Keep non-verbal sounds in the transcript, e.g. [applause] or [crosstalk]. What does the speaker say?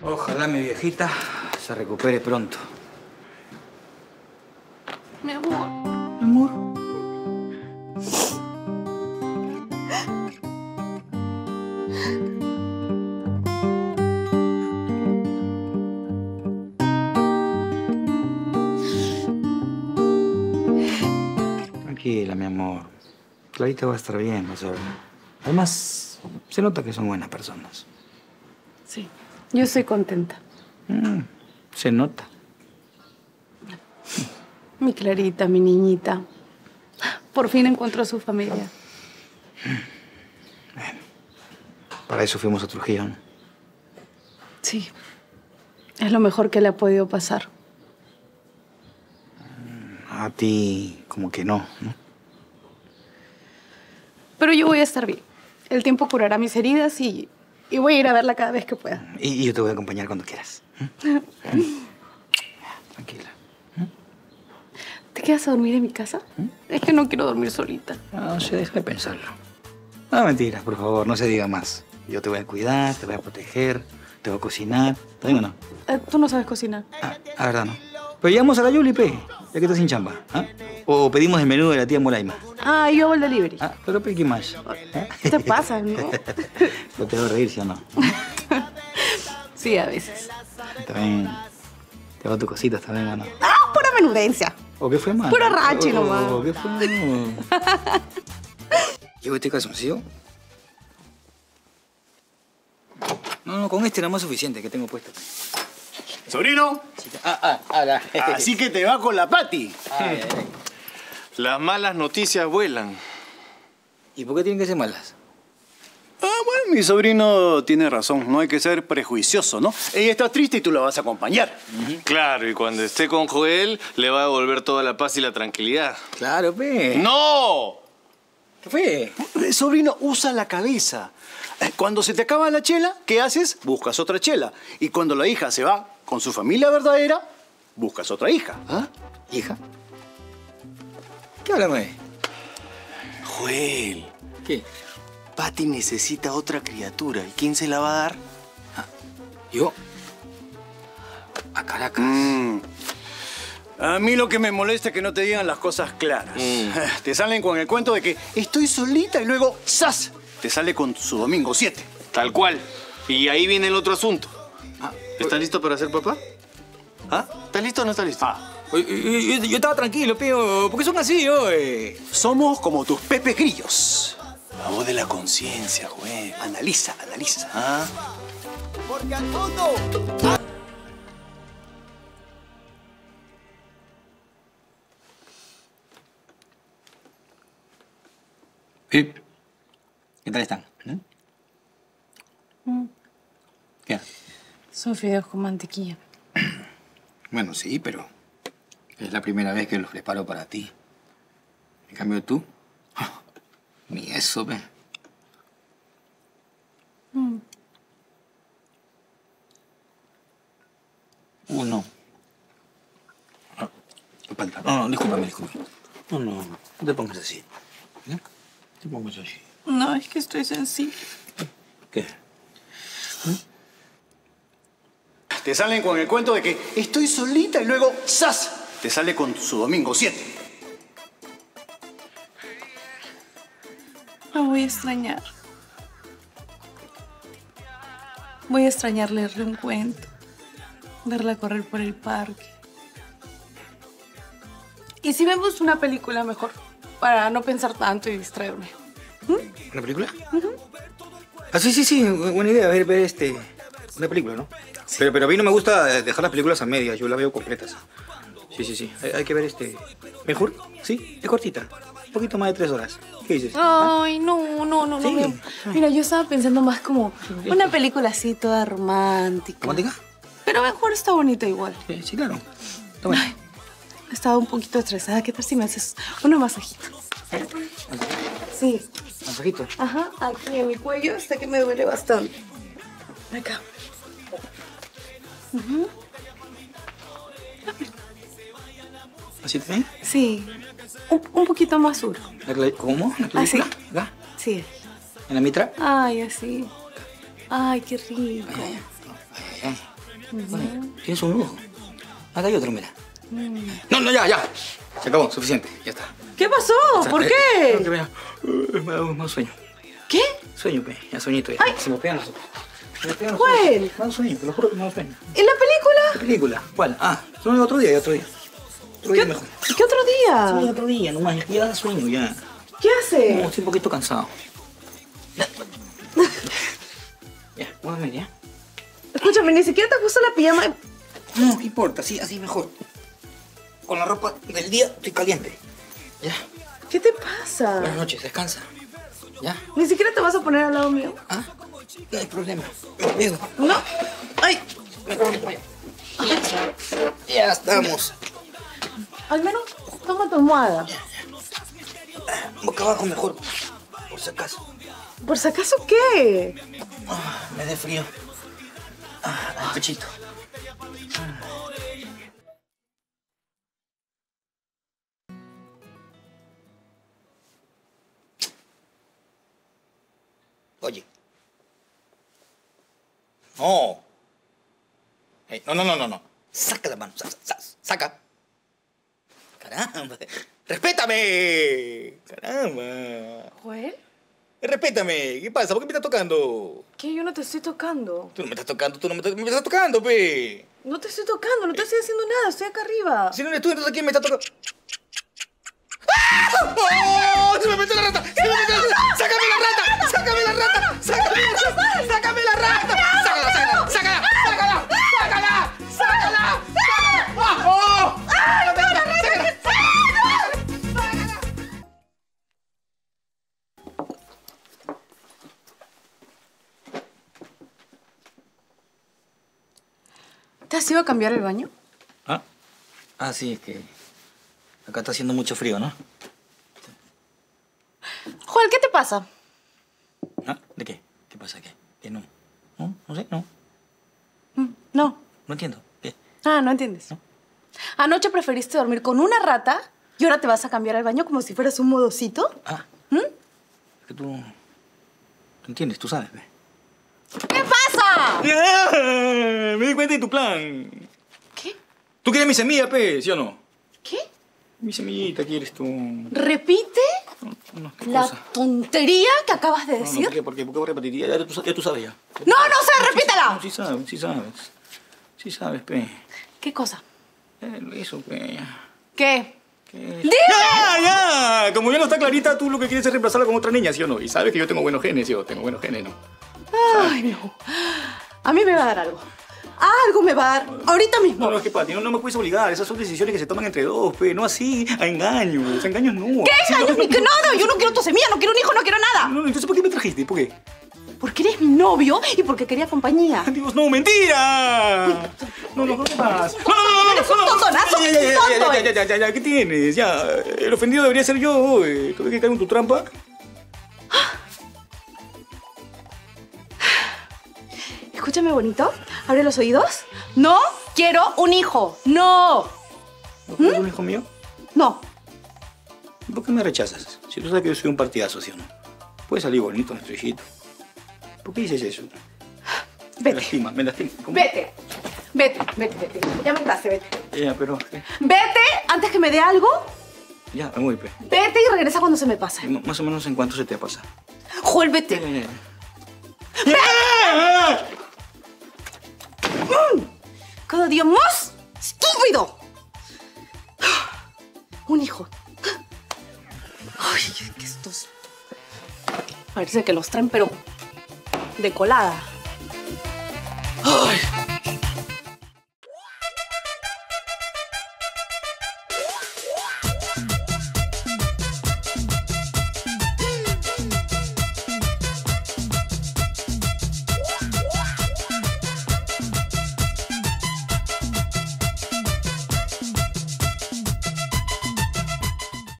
Ojalá mi viejita se recupere pronto. Mi amor. Mi amor. Tranquila, mi amor. Clarita va a estar bien, vas a ver. Además, se nota que son buenas personas. Sí. Yo estoy contenta. Mm, se nota. Mi Clarita, mi niñita. Por fin encontró a su familia. Para eso fuimos a Trujillo, ¿no? Sí. Es lo mejor que le ha podido pasar. A ti, como que no, ¿no? Pero yo voy a estar bien. El tiempo curará mis heridas y, y voy a ir a verla cada vez que pueda. Y, y yo te voy a acompañar cuando quieras. [laughs] Tranquila. ¿Te quedas a dormir en mi casa? Es que no quiero dormir solita. No, se deja de pensarlo. No, mentiras, por favor, no se diga más. Yo te voy a cuidar, te voy a proteger, te voy a cocinar. ¿Está bien o no? Eh, Tú no sabes cocinar. Ah, la verdad no. Pero llamamos a la Yuli, pe, ya que estás sin chamba. ¿ah? O pedimos el menú de la tía Molaima. Ah, yo hago el delivery. Ah, pero pe, ¿qué más? ¿Qué te pasa, no? No te voy a reír, ¿sí o no? [laughs] Sí, a veces. También te hago tus cositas también, ¿o no? Ah, pura menudencia. ¿O qué fue, más? Puro rachi nomás. ¿O qué fue? ¿Llevo este calzoncillo? No, no, con este era más suficiente que tengo puesto. Sobrino, Ah, ah, ah, la... así que te va con la Pati. Ay, ay, ay. Las malas noticias vuelan. ¿Y por qué tienen que ser malas? Ah, bueno, mi sobrino tiene razón. No hay que ser prejuicioso, ¿no? Ella está triste y tú la vas a acompañar. Claro, y cuando esté con Joel, le va a devolver toda la paz y la tranquilidad. Claro, pe. ¡No! ¿Qué fue? Eh, Sobrino, usa la cabeza. Eh, Cuando se te acaba la chela, ¿qué haces? Buscas otra chela. Y cuando la hija se va con su familia verdadera, buscas otra hija. ¿Ah? ¿Hija? ¿Qué? Joel, ¿Qué? Patty necesita otra criatura. ¿Y quién se la va a dar? ¿Yo? A Caracas. Mm. A mí lo que me molesta es que no te digan las cosas claras. Mm. [laughs] Te salen con el cuento de que estoy solita y luego ¡zas! Te sale con su domingo 7. Tal cual. Y ahí viene el otro asunto. Ah, ¿Estás listo para ser papá? ¿Ah? ¿Estás listo o no estás listo? Ah, Yo, yo- yo estaba tranquilo, pío. ¿Por qué son así, oye? somos como tus Pepe Grillos. La voz de la conciencia, güey. Analiza, analiza. ¿Ah? ¿Qué tal están? ¿Eh? ¿Qué? Son fideos con mantequilla. [clears throat] Bueno, sí, pero es la primera vez que los preparo para ti. En cambio tú, [laughs] ni eso, ve. Uno. Ah, falta. No, no, discúlpame, discúlpame. No, no, no te pongas así. ¿eh? Te pongas así. No, es que estoy sensible. ¿Qué? Te salen con el cuento de que estoy solita y luego ¡zas! Te sale con su domingo 7. La voy a extrañar. Voy a extrañar leerle un cuento, verla correr por el parque. Y si vemos una película mejor, para no pensar tanto y distraerme. ¿Una película? Ah, sí, sí, sí, bu- buena idea, ver, ver este, una película, ¿no? Pero, pero a mí no me gusta dejar las películas a medias, yo las veo completas. Sí, sí, sí, hay, hay que ver este, mejor, sí, es cortita, un poquito más de tres horas. ¿Qué dices? Ay, no, no, no, Sí. no. Mira, mira, yo estaba pensando más como una película así toda romántica. ¿Romántica? Pero mejor está bonita igual. Sí, sí, claro. Toma. Estaba un poquito estresada. ¿Qué tal si me haces una masajita? Sí. Masajito. Ajá, aquí en mi cuello hasta que me duele bastante. Acá. ¿Así? Sí. Un, un poquito más duro. ¿La cla- ¿Cómo? ¿La Así. ¿Acá? Sí. ¿En la mitra? Ay, así. Ay, qué rico. Ay, ay. Bueno, tienes un nudo. Acá hay otro, mira. No, no, ya, ya. Se acabó, suficiente, ya está. ¿Qué pasó? ¿Por Eh, qué? Me me sueño. ¿Qué? Sueño, pe. Ya sueñito ya. Ay. Se me pegan los ojos. Se me pegan los ¿Cuál? ojos. Me da sueño, te lo juro que me da sueño. ¿En la ¿Qué película? película? ¿Cuál? Ah, no, otro día, otro día. Otro ¿Qué, día mejor. ¿Qué otro Sí, día? otro día, nomás. Ya da sueño, ya. ¿Qué No, hace? estoy un poquito cansado. [laughs] Ya, muéveme ya. Escúchame, ni siquiera te puso la pijama. No, no importa, sí, así mejor. Con la ropa del día estoy caliente. Ya. ¿Qué te pasa? Buenas noches, descansa. Ya. Ni siquiera te vas a poner al lado mío. Ah, no hay problema. Me pego. No. Ay, Ya estamos. Al menos toma tu almohada. Boca abajo mejor. Por si acaso. ¿Por si acaso qué? Ah, me dé frío. Ah, el pechito. Oye. No. No, no, no, no, no. Saca la mano. sa- sa- saca. Caramba. Respétame. Caramba. ¿Joel? Respétame. ¿Qué pasa? ¿Por qué me estás tocando? ¿Qué? Yo no te estoy tocando. Tú no me estás tocando, tú no me estás, me estás tocando, pe. No te estoy tocando, no te estoy haciendo nada, estoy acá arriba. Si no eres tú, entonces ¿quién me está tocando? Has ido a cambiar el baño? ¿Ah? Ah, sí, es que acá está haciendo mucho frío, ¿no? Joel, ¿qué te pasa? ¿Ah? ¿De qué? ¿Qué pasa? ¿Qué? ¿Qué no? ¿No? No sé, no. Mm, No. No entiendo. ¿Qué? Ah, no entiendes. Anoche preferiste dormir con una rata y ahora te vas a cambiar al baño como si fueras un modosito. Ah, ¿Mm? es que tú... Tú entiendes, tú sabes. ¿Qué ¡Ya! [laughs] Me di cuenta de tu plan. ¿Qué? ¿Tú quieres mi semilla, pe? ¿Sí o no? ¿Qué? Mi semillita quieres tú. ¿Repite No, ¿qué la cosa? tontería que acabas de No, no, decir? ¿por qué? ¿Por qué? ¿Por qué voy a repetir? Ya, tú, ya tú sabes ya. No, no sé, repítela. No, sí sabes, sí sabes. Sí sabes, pe. ¿Qué cosa? Eh, hizo, pe. ¿Qué? ¿Qué? ¡Dime! ¡Ya, ya! Como ya no está clarita, tú lo que quieres es reemplazarla con otra niña, ¿sí o no? Y sabes que yo tengo buenos genes, yo tengo buenos genes, ¿no? Ay, no. A mí me va a dar algo. Algo me va a dar ahorita mismo. No, no, es que Pati, no, no me puedes obligar. Esas son decisiones que se toman entre dos, pe. No así, a engaños. A engaños no. ¿Qué Sí, engaños? no, Ni que nada. Yo no quiero tu semilla, no quiero un hijo, no quiero nada. No, no, entonces ¿por qué me trajiste? ¿Por qué? Porque eres mi novio y porque quería compañía. Dios, no, mentira. No, no, no, ¿qué más? No, no, no, no, un no, no. tontonazo, un tonto ya, ya, ya, ya, ya, ¿qué tienes? Ya, el ofendido debería ser yo. eh. ¿Tú ves que caigo en tu trampa? Escúchame bonito. Abre los oídos. No quiero un hijo. No. ¿No quieres un hijo mío? No. ¿Por qué me rechazas? Si tú sabes que yo soy un partidazo, ¿sí o no? Puede salir bonito nuestro hijito. ¿Por qué dices eso? [sighs] Me Vete. lastima, me lastima. ¿Cómo? Vete. Vete, vete, vete. Ya me entraste, vete. Ya, pero... ¿qué? Vete antes que me dé algo. Ya, me voy, pe. Vete y regresa cuando se me pase. M- Más o menos en cuánto se te pasa. Joel, vete. Cada día más estúpido. Un hijo. Ay, que estos. Parece que los traen, pero de colada. Ay.